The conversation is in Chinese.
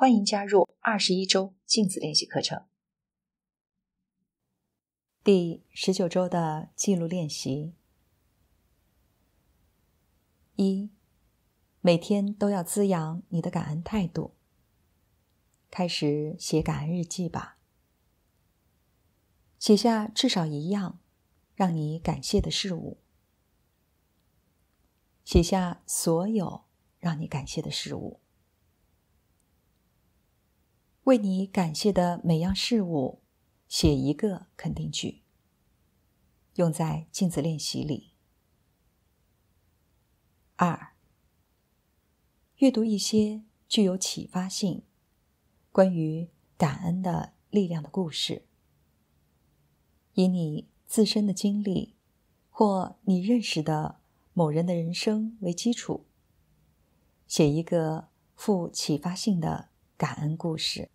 欢迎加入二十一周镜子练习课程。第十九周的记录练习一：每天都要滋养你的感恩态度。开始写感恩日记吧，写下至少一样让你感谢的事物。写下所有让你感谢的事物，为你感谢的每样事物写一个肯定句，用在镜子练习里。二，阅读一些具有启发性、关于感恩的力量的故事，以你自身的经历或你认识的。某人的人生为基础，写一个富启发性的感恩故事。